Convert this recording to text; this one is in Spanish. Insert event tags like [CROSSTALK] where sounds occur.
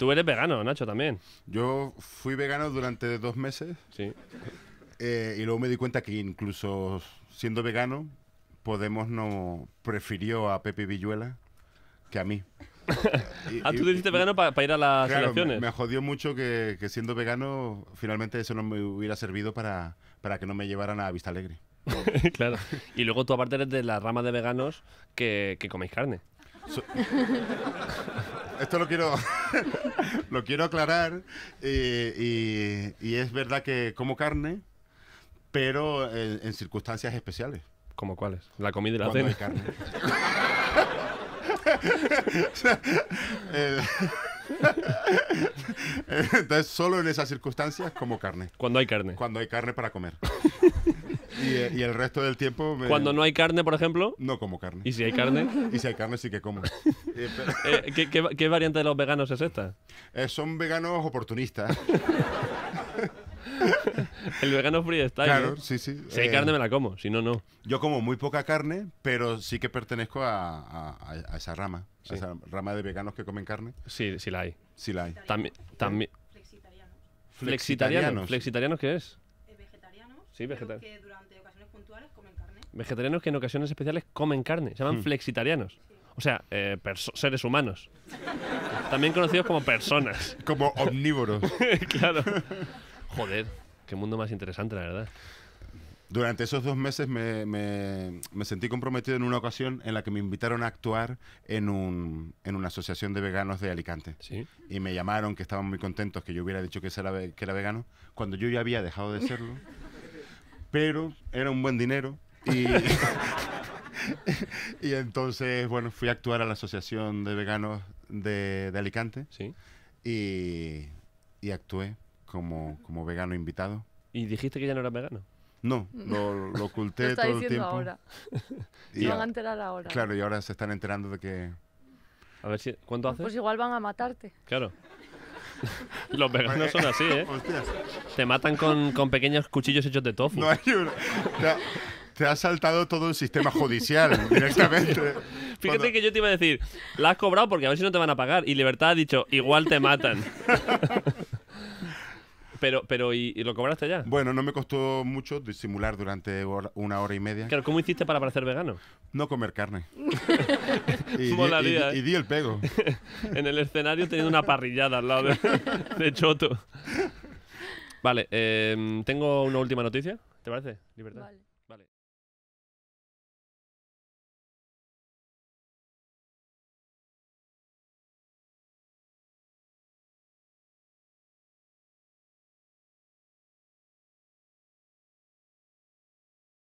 Tú eres vegano, Nacho, también. Yo fui vegano durante dos meses Sí. eh, y luego me di cuenta que incluso siendo vegano, Podemos no prefirió a Pepe Villuela que a mí. [LAUGHS] Y- Ah, tú te hiciste vegano para ir a las Claro, me, elecciones. me jodió mucho que, que siendo vegano, finalmente eso no me hubiera servido para, para que no me llevaran a Vista Alegre. [LAUGHS] claro. Y luego tú aparte eres de la rama de veganos que, que coméis carne. [LAUGHS] Esto lo quiero, [LAUGHS] lo quiero aclarar eh, y, y es verdad que como carne, pero en, en circunstancias especiales. ¿Como cuáles? La comida y la Cuando hay cena. carne. [LAUGHS] [LAUGHS] Entonces, solo en esas circunstancias como carne. Cuando hay carne. Cuando hay carne para comer. Y, eh, y el resto del tiempo me- Cuando no hay carne, por ejemplo, no como carne. y si hay carne, [LAUGHS] Y si hay carne sí que como. [LAUGHS] Eh, pero- eh, ¿qué, qué, qué variante de los veganos es esta? eh, son veganos oportunistas. [LAUGHS] El vegano freestyle. Claro, sí, sí. Si hay Eh, carne me la como, si no, no. Yo como muy poca carne, pero sí que pertenezco a, a- esa rama. Sí. A esa rama de veganos que comen carne. Sí, sí la hay. Sí la hay. También, también. flexitarianos, Flexitarianos. ¿Flexitarianos qué es? Vegetarianos, Sí, vegetal- que durante ocasiones puntuales comen carne. Vegetarianos que en ocasiones especiales comen carne. Se llaman Hmm. flexitarianos. O sea, eh, seres humanos. [LAUGHS] También conocidos como personas. [LAUGHS] Como omnívoros. [LAUGHS] claro. Joder, qué mundo más interesante, la verdad. Durante esos dos meses me, me- me sentí comprometido en una ocasión en la que me invitaron a actuar en, un, en una asociación de veganos de Alicante. Sí. Y me llamaron, que estaban muy contentos que yo hubiera dicho que, era, que era vegano, cuando yo ya había dejado de serlo. Pero era un buen dinero. Y, [LAUGHS] y entonces, bueno, fui a actuar a la asociación de veganos de, de Alicante Sí. y, y actué como, como vegano invitado. ¿Y dijiste que ya no eras vegano? No, lo, lo oculté [LAUGHS] Lo está todo el tiempo. ahora. [LAUGHS] Y Se van a- a enterar ahora. Claro, y ahora se están enterando de que... A ver si. ¿Cuánto haces? Pues igual van a matarte. Claro. [LAUGHS] Los veganos son así, ¿eh? Hostias, Te matan con, con pequeños cuchillos hechos de tofu. no hay una- Te ha, te ha saltado todo el sistema judicial [LAUGHS] directamente. Fíjate Cuando- que yo te iba a decir, la has cobrado porque a ver si no te van a pagar. Y Libertad ha dicho, igual te matan. [LAUGHS] pero, pero, ¿y, y lo cobraste ya? Bueno, no me costó mucho disimular durante hora- una hora y media. Claro, ¿cómo hiciste para parecer vegano? No comer carne. [LAUGHS] y, di- Molaría, y di- ¿eh? y di el pego. [LAUGHS] En el escenario teniendo una parrillada al lado de, [LAUGHS] de Choto. Vale, em, tengo una última noticia. ¿Te parece? Libertad. Vale.